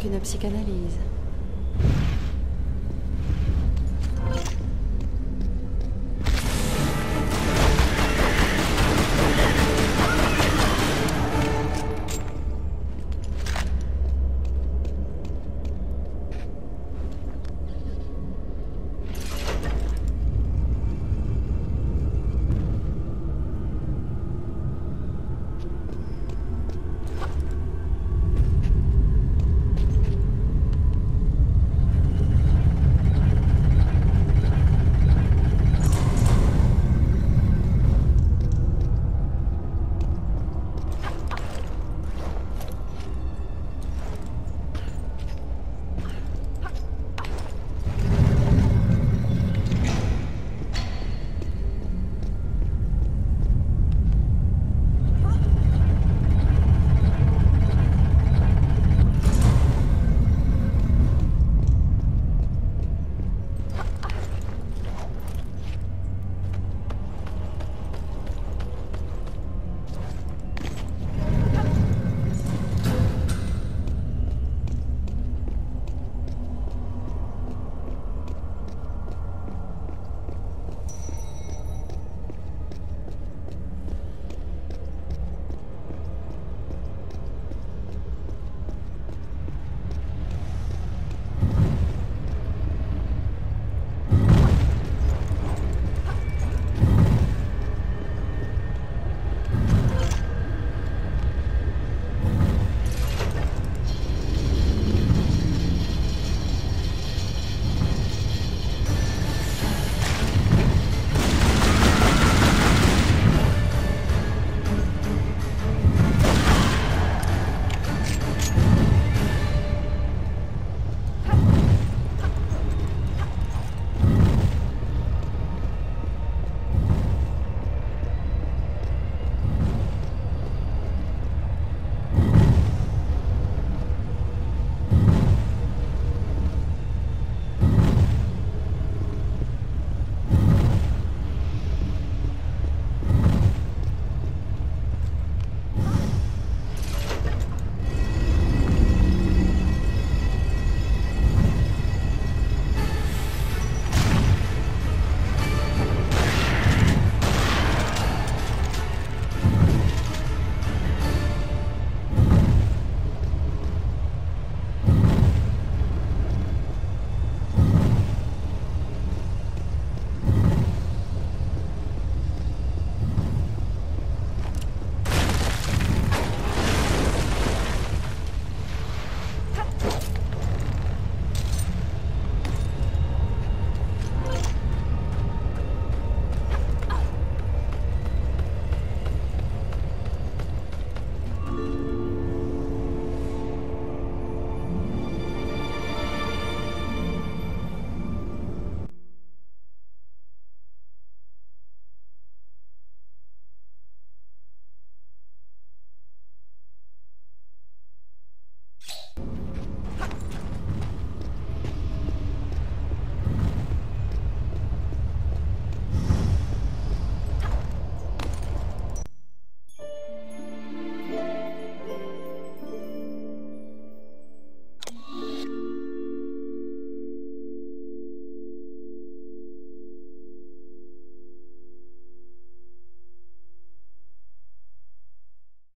C'est mieux qu'une psychanalyse.